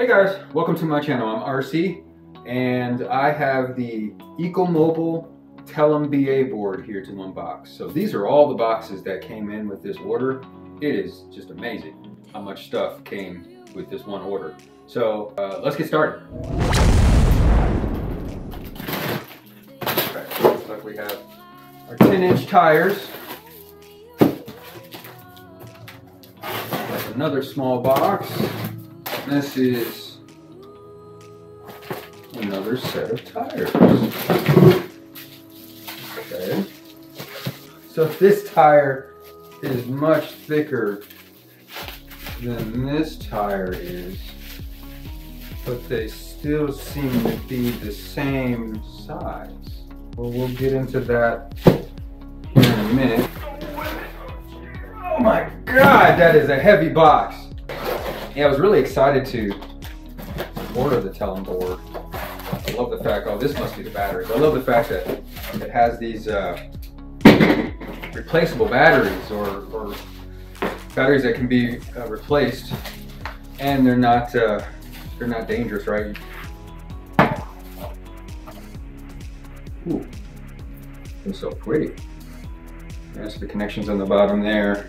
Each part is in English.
Hey guys, welcome to my channel. I'm RC and I have the Ecomobl Telum BA board here to unbox. So these are all the boxes that came in with this order. It is just amazing how much stuff came with this one order. So uh, let's get started. Okay, looks like we have our 10 inch tires. Another small box. This is another set of tires. Okay. So this tire is much thicker than this tire is, but they still seem to be the same size. Well, we'll get into that in a minute. Oh my God, that is a heavy box. Yeah, I was really excited to order the Telum board. I love the fact, oh, this must be the batteries. I love the fact that it has these uh, replaceable batteries or, or, batteries that can be uh, replaced and they're not, uh, they're not dangerous, right? Ooh, it's so pretty. There's the connections on the bottom there.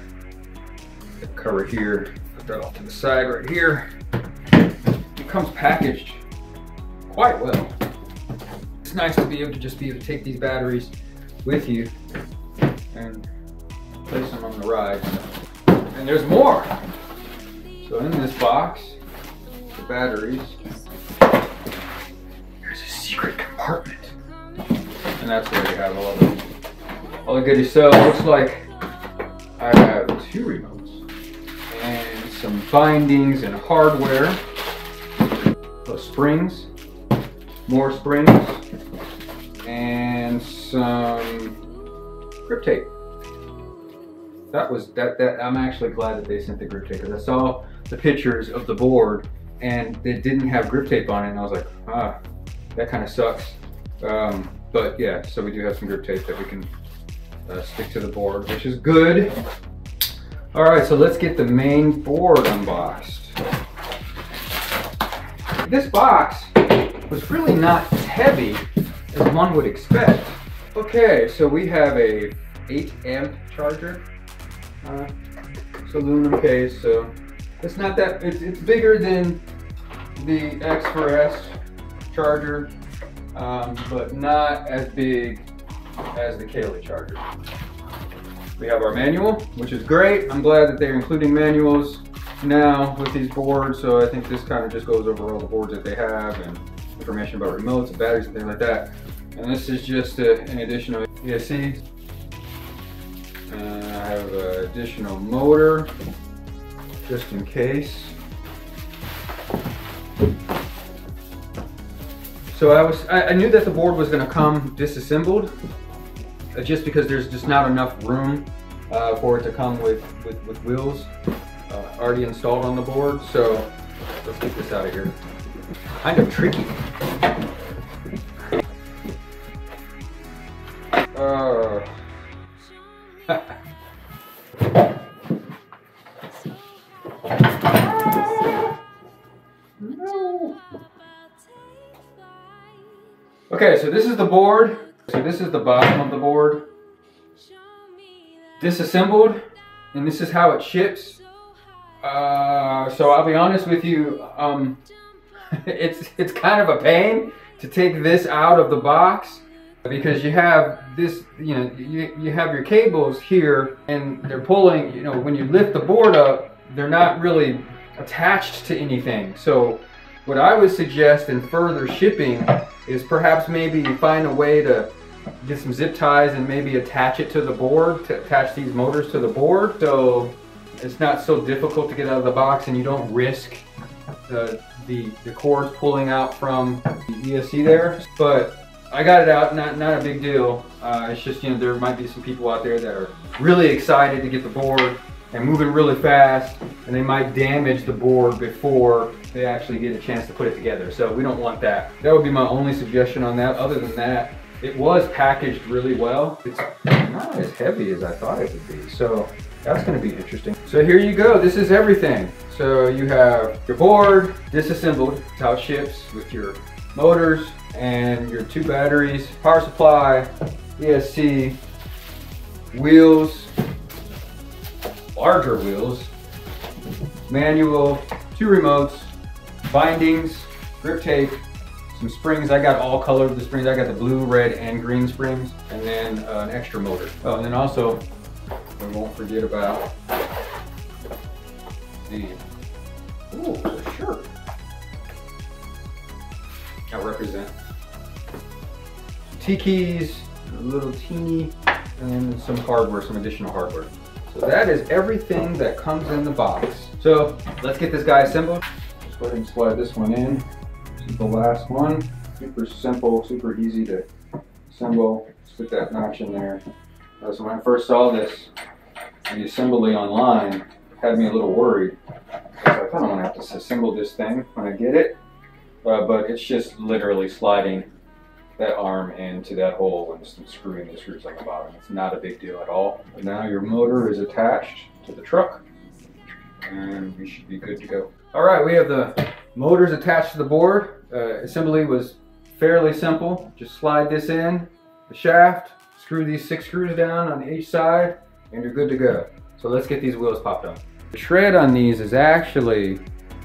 The cover here that off to the side right here. It comes packaged quite well. It's nice to be able to just be able to take these batteries with you and place them on the ride. And there's more. So in this box, the batteries, there's a secret compartment. And that's where you have all the all the goodies. So it looks like I have two remotes some bindings and hardware, those springs, more springs, and some grip tape. That was that that I'm actually glad that they sent the grip tape because I saw the pictures of the board and it didn't have grip tape on it and I was like, ah, that kind of sucks. Um, but yeah, so we do have some grip tape that we can uh, stick to the board, which is good. All right, so let's get the main board unboxed. This box was really not heavy as one would expect. Okay, so we have a 8 amp charger. Uh, it's aluminum case, so it's not that, it's, it's bigger than the X4S charger, um, but not as big as the Kaylee charger. We have our manual, which is great. I'm glad that they're including manuals now with these boards. So I think this kind of just goes over all the boards that they have and information about remotes and batteries and things like that. And this is just a, an additional ESC. Uh, I have an additional motor just in case. So I was I, I knew that the board was going to come disassembled just because there's just not enough room uh, for it to come with, with, with wheels uh, already installed on the board. So let's get this out of here. Kind of tricky. Uh, okay, so this is the board. This is the bottom of the board. Disassembled, and this is how it ships. Uh, so I'll be honest with you, um, it's it's kind of a pain to take this out of the box because you have this, you know, you, you have your cables here and they're pulling, you know, when you lift the board up, they're not really attached to anything. So what I would suggest in further shipping is perhaps maybe find a way to get some zip ties and maybe attach it to the board, to attach these motors to the board. So it's not so difficult to get out of the box and you don't risk the, the, the cords pulling out from the ESC there. But I got it out, not, not a big deal. Uh, it's just, you know, there might be some people out there that are really excited to get the board and moving really fast and they might damage the board before they actually get a chance to put it together. So we don't want that. That would be my only suggestion on that. Other than that, it was packaged really well. It's not as heavy as I thought it would be. So that's gonna be interesting. So here you go, this is everything. So you have your board disassembled, it's how it ships with your motors and your two batteries, power supply, ESC, wheels, larger wheels, manual, two remotes, bindings, grip tape, some springs. I got all color of the springs. I got the blue, red, and green springs, and then uh, an extra motor. Oh, and then also, we won't forget about the, ooh, the shirt. I represent T-keys, a little teeny, and some hardware, some additional hardware. So that is everything that comes in the box. So let's get this guy assembled. Just go ahead and slide this one in. The last one. Super simple, super easy to assemble. Just put that notch in there. Uh, so when I first saw this, the assembly online, had me a little worried. Like, I don't want to have to assemble this thing when I get it. Uh, but it's just literally sliding that arm into that hole and screwing the screws on the bottom. It's not a big deal at all. But now your motor is attached to the truck and we should be good to go. All right, we have the motors attached to the board. Uh, assembly was fairly simple. Just slide this in, the shaft, screw these six screws down on each side, and you're good to go. So let's get these wheels popped on. The tread on these is actually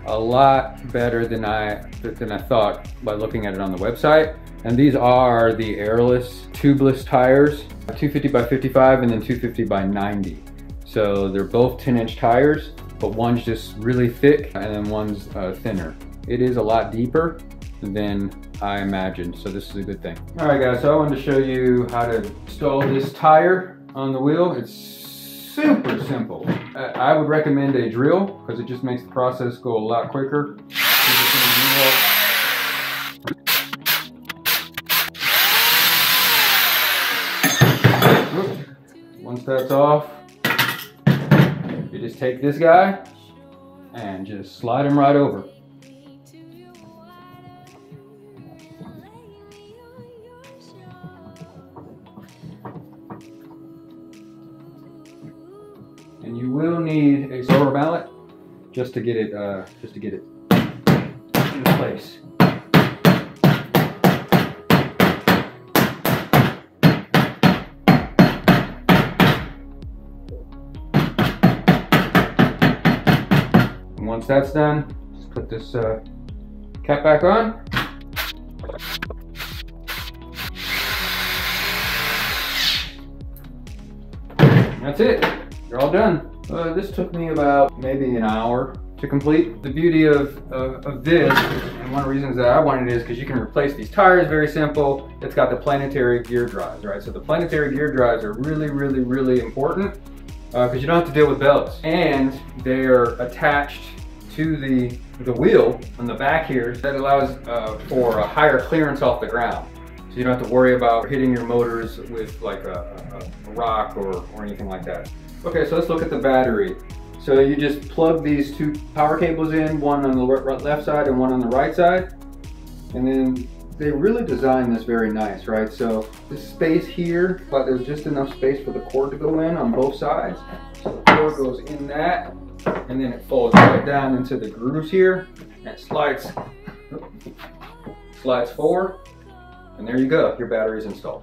a lot better than I than I thought by looking at it on the website. And these are the airless tubeless tires, 250 by 55 and then 250 by 90. So they're both 10 inch tires, but one's just really thick and then one's uh, thinner. It is a lot deeper than I imagined, so this is a good thing. All right guys, so I wanted to show you how to install this tire on the wheel. It's super simple. Uh, I would recommend a drill because it just makes the process go a lot quicker. Once that's off, you just take this guy and just slide him right over. Will need a solar mallet just to get it uh, just to get it in place. once that's done, just put this uh, cap back on. That's it. You're all done. Uh, this took me about maybe an hour to complete. The beauty of, of, of this, and one of the reasons that I wanted it is because you can replace these tires very simple. It's got the planetary gear drives, right? So the planetary gear drives are really, really, really important because uh, you don't have to deal with belts. And they're attached to the, the wheel on the back here that allows uh, for a higher clearance off the ground. So you don't have to worry about hitting your motors with like a, a, a rock or, or anything like that. Okay, so let's look at the battery. So you just plug these two power cables in, one on the left side and one on the right side. And then they really designed this very nice, right? So the space here, but there's just enough space for the cord to go in on both sides. So the cord goes in that, and then it folds right down into the grooves here and it slides slides forward and there you go your battery's installed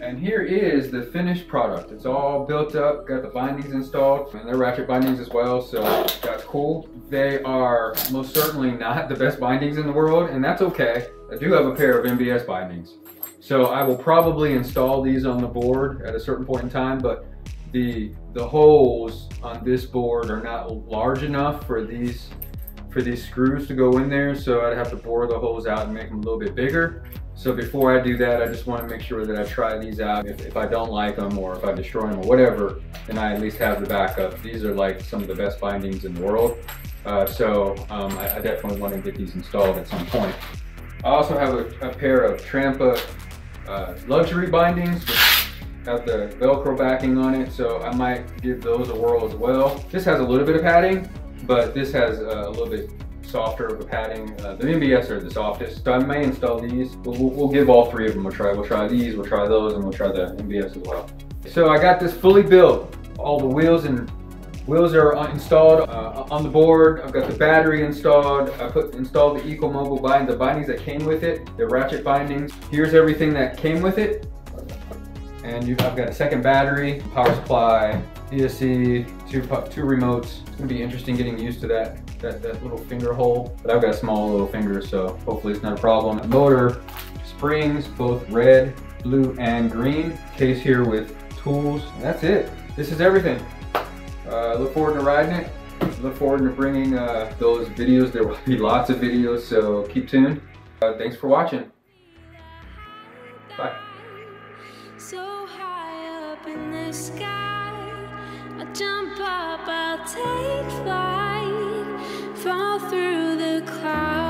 and here is the finished product. It's all built up got the bindings installed and they're ratchet bindings as well so that's cool. They are most certainly not the best bindings in the world and that's okay. I do have a pair of MBS bindings. So I will probably install these on the board at a certain point in time but the the holes on this board are not large enough for these for these screws to go in there so I'd have to bore the holes out and make them a little bit bigger so before I do that I just want to make sure that I try these out. If, if I don't like them or if I destroy them or whatever then I at least have the backup. These are like some of the best bindings in the world. Uh, so um, I, I, definitely want to get these installed at some point. I also have a, a pair of Trampa uh, luxury bindings have the Velcro backing on it, so I might give those a whirl as well. This has a little bit of padding, but this has a little bit softer of a padding. Uh, the MBS are the softest, so I may install these. We'll, we'll, we'll, give all three of them a try. We'll try these, we'll try those, and we'll try the MBS as well. So I got this fully built. All the wheels and Wheels are installed uh, on the board. I've got the battery installed. I put installed the Ecomobl bind, the bindings that came with it, the ratchet bindings. Here's everything that came with it. And you, I've got a second battery, power supply, ESC, two, two remotes. It's gonna be interesting getting used to that, that, that little finger hole. But I've got a small little fingers, so hopefully it's not a problem. Motor, springs, both red, blue, and green. Case here with tools. That's it. This is everything. Uh, look forward to riding it. Look forward to bringing uh, those videos. There will be lots of videos, so keep tuned. Uh, thanks for watching. Bye. So high up in the sky, I jump up, I'll take flight, fall through the clouds.